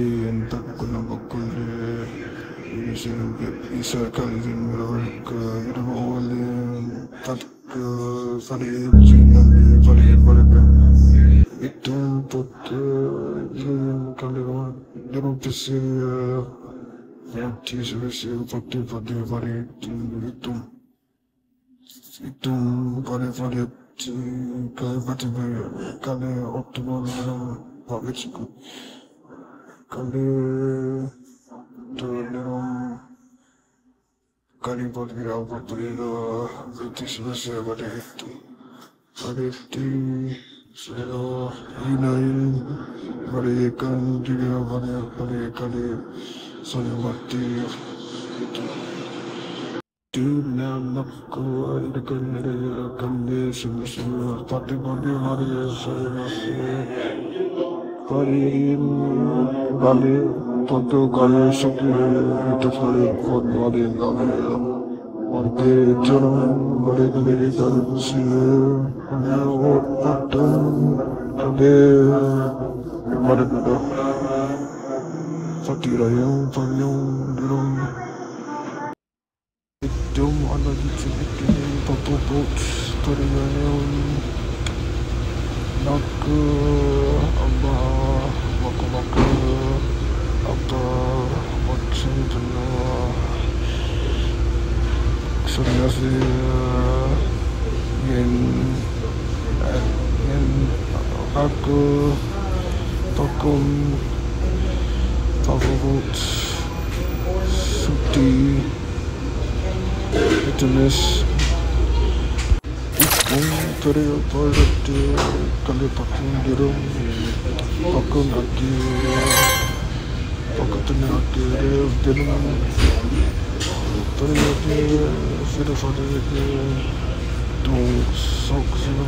ينطق بكل إساء كالذين يرونك يرموا تدك فريد جنان فريد فريد Itu untuk kalian dalam tesi yang tisbesi fakti fakti farid itu itu farid farid kali fakti kali optimal dalam fakir kali dalam kali fakti apa beri tisbesi pada itu farid Sero Yunain Barikan juga banyak kali kali saya mati itu itu namaku ada kali kali semua semua pati pati hari saya masih kali kali foto kali suki itu kali foto kali kali Ante jalan balik dari kali bersih hanya otak kali kemarin itu Fatira yang panjang dalam Hitam ala Allahu Allahu Akbar Allahu Akbar Subhanallah yang yang aku takut. Tafawut itu Jenis Kung karya parat kali pakung dirong pakung aki pakatun aki dirong tari aki sira fari aki tung sok sira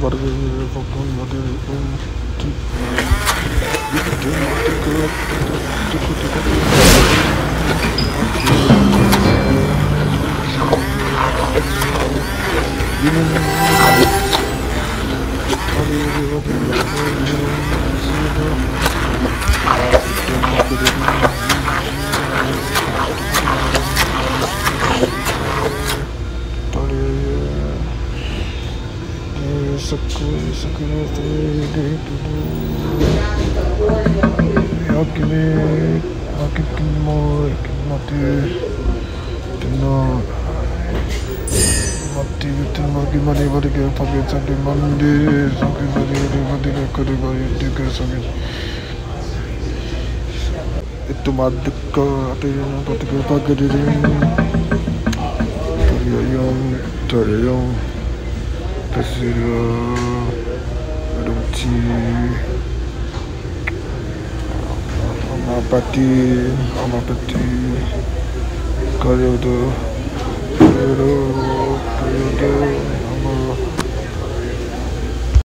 fari pakung mati kung ki itu itu itu itu Yakini, yakin mo, yakin mati itu lagi mari mari ke pagi sandi mandi sampai mari mari mari ke kari mari yuti ke sagi itu madika ati yang pati ke pagi diri tarayong tarayong tasira adumci amapati amapati kalau tuh Hello. Ama